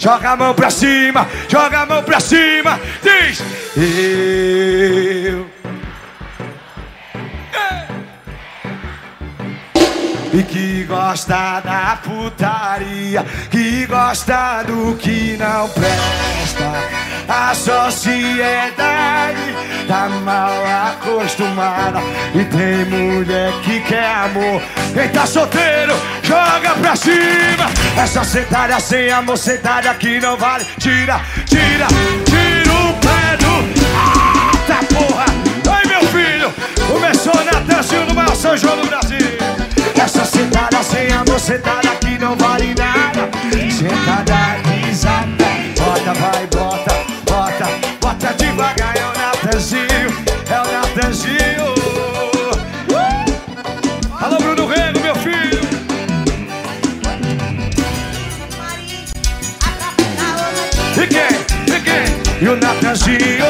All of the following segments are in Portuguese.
Joga a mão pra cima, joga a mão pra cima. Diz: Eu. E que gosta da putaria, que gosta do que não presta. A sociedade tá mal acostumada e tem mulher que quer amor. Quem tá solteiro, joga pra cima. Essa sentada sem amor, sentada que não vale. Tira, tira, tira o pé do. Eita porra! Ai meu filho, começou na Tancinho no maior São João do Brasil. Essa sentada sem amor, sentada que não vale nada. Sentada E quem? E? E o Natanzinho,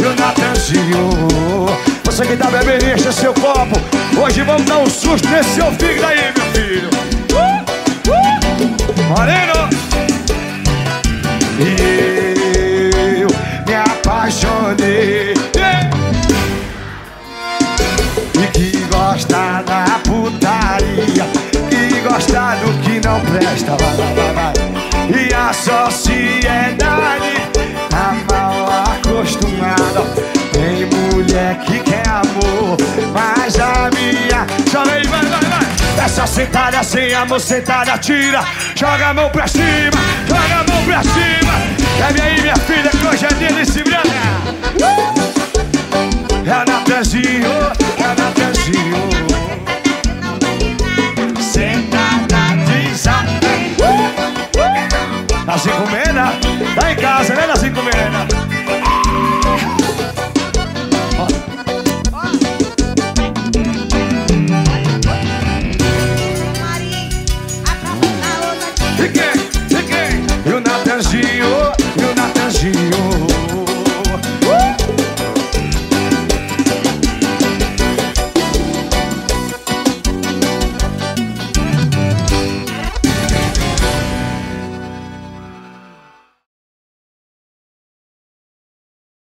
e o Natanzinho. Você que tá bebendo, enche seu copo. Hoje vamos dar um susto nesse seu fígado aí, meu filho. Uh, uh. Moreno. E eu me apaixonei. E que gosta da putaria Que gosta do que não presta Vai, vai, vai, vai E a sociedade sentada sem amor, sentada tira Joga a mão pra cima Joga a mão pra cima. Bebe aí, minha filha, que hoje é dia de se brilhar é Natanzinho, é Natanzinho Sentada desata Nas encomenda, tá em casa, né, nas encomenda